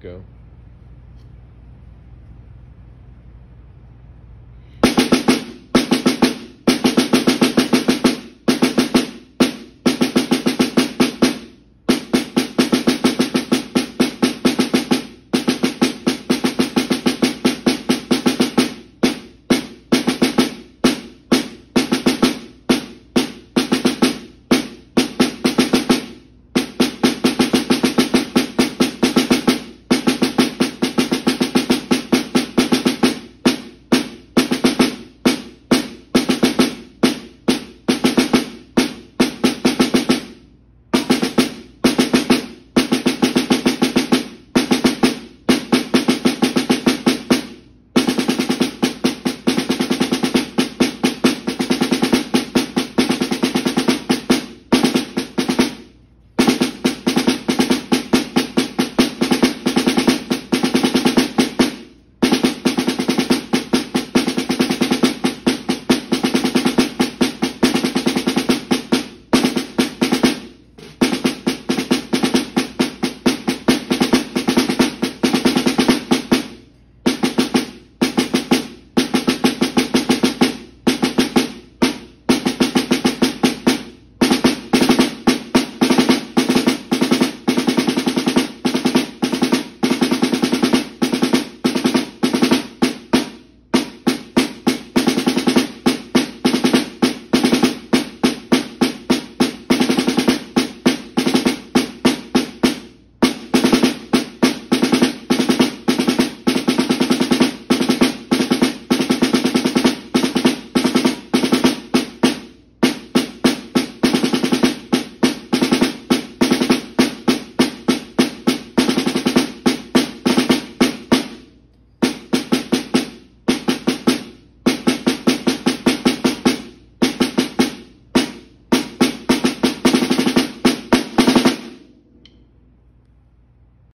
go.